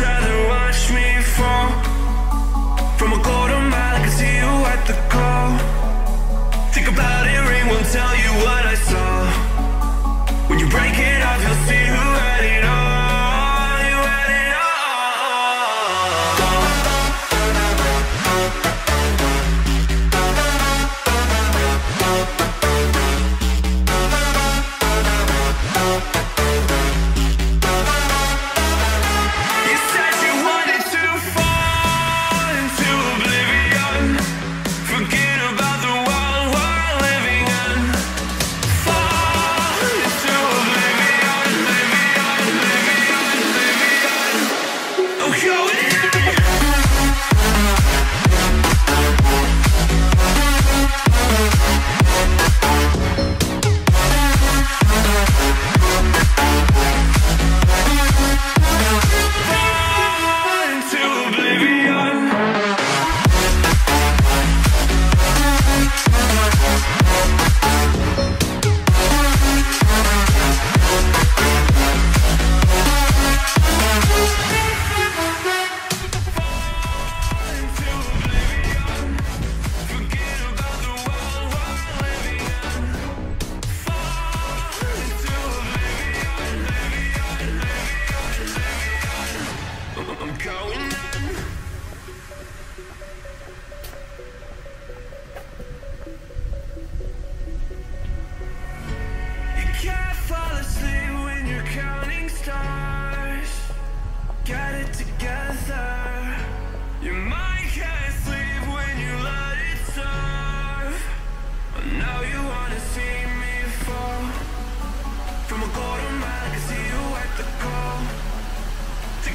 rather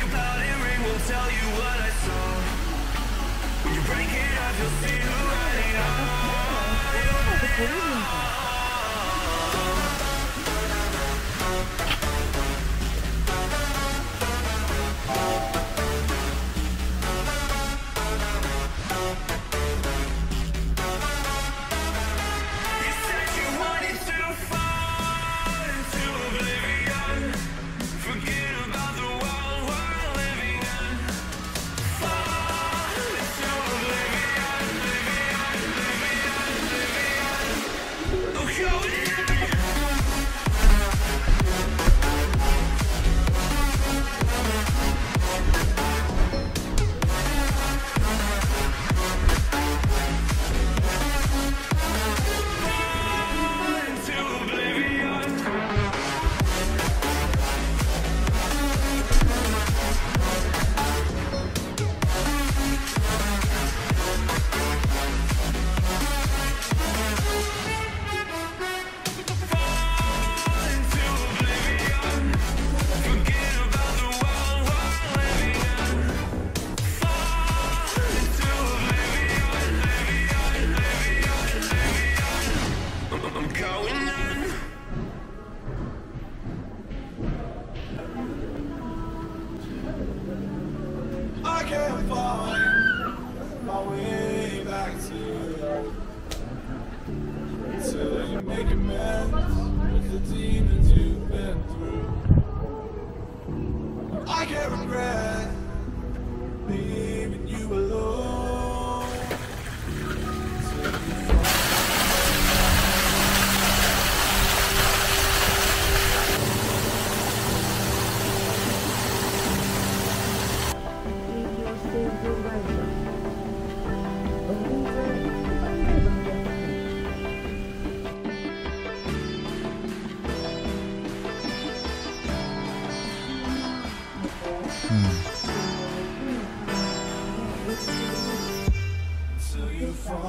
What is it? I can't regret.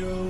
Find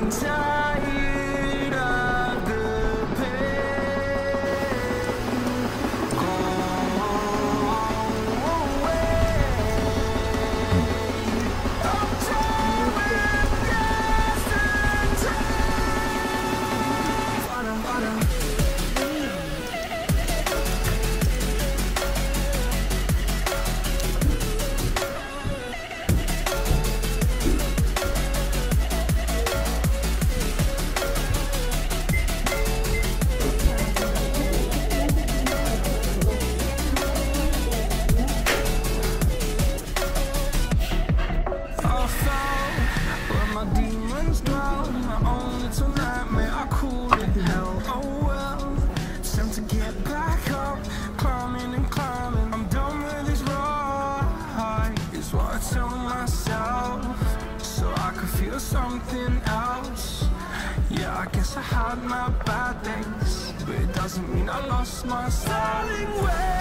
Away. Something else. Yeah, I guess I had my bad days, but it doesn't mean I lost my styling. Where